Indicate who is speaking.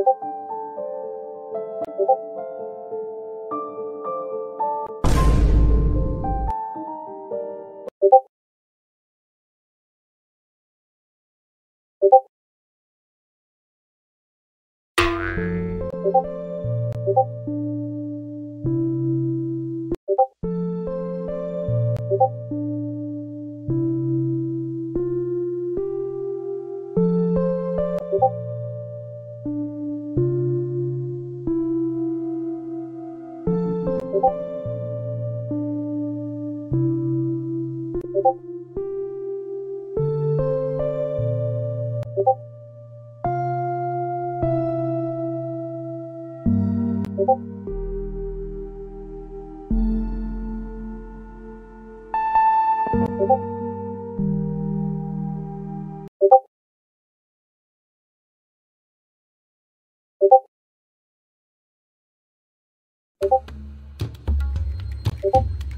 Speaker 1: you 고맙습니다. Thank you.